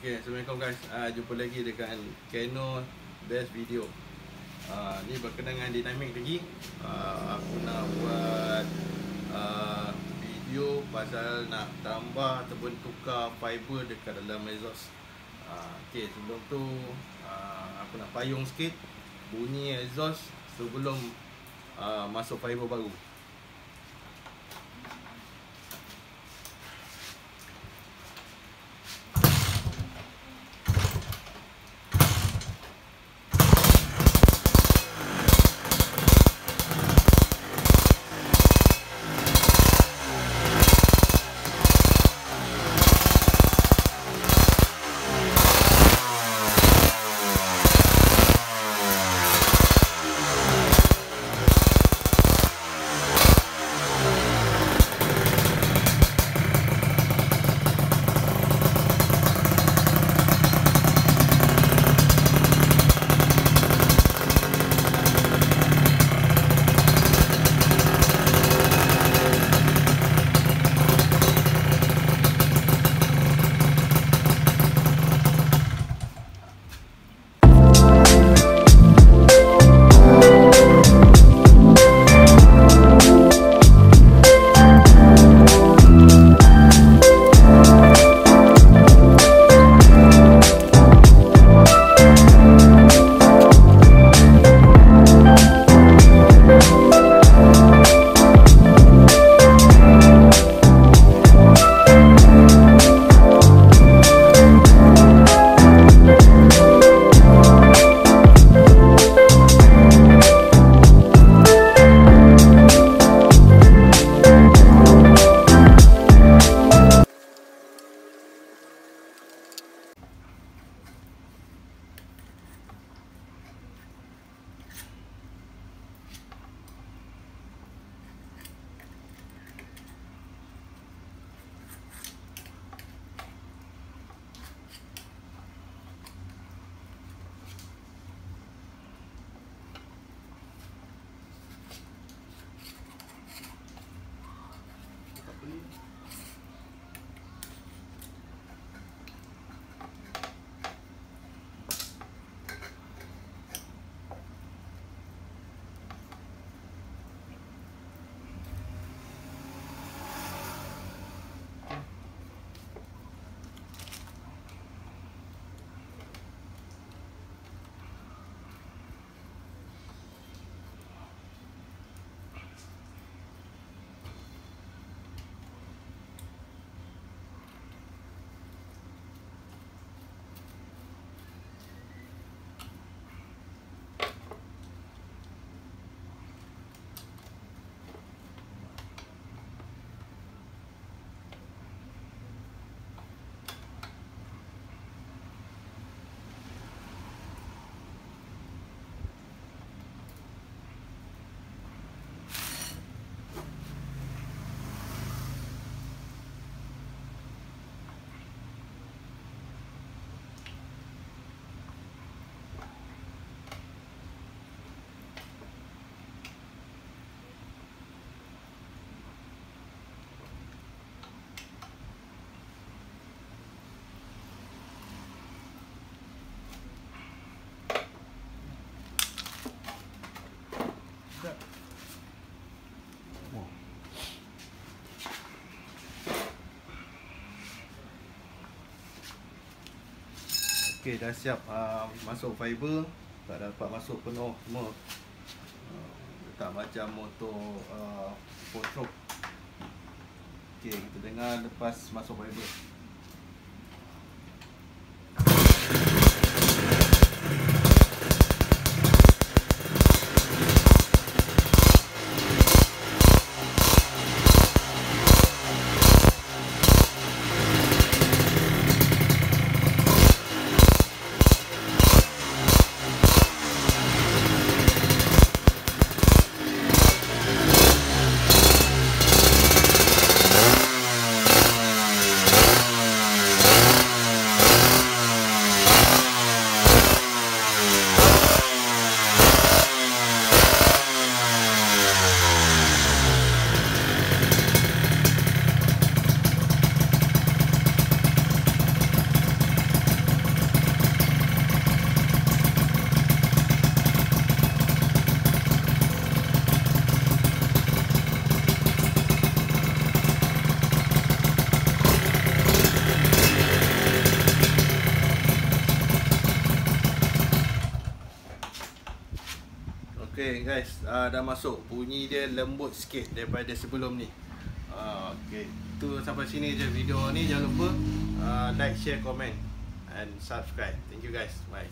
Okay, Assalamualaikum guys. Uh, Jumpa lagi dengan Canon Best Video. Uh, Ni berkenaan dengan dynamic lagi. Uh, Aku nak buat uh, Video pasal nak tambah ataupun tukar fiber dekat dalam exhaust uh, Okay, sebelum tu uh, Aku nak payung sikit Bunyi exhaust sebelum uh, masuk fiber baru Okey dah siap. Uh, masuk fiber. Tak dapat masuk penuh semua. Uh, letak macam motor uh, potrok Okey kita dengar lepas masuk fiber Okay guys, uh, dah masuk. Bunyi dia lembut sikit daripada sebelum ni. Uh, okay. Tu sampai sini je video ni. Jangan lupa uh, like, share, comment and subscribe. Thank you guys. Bye.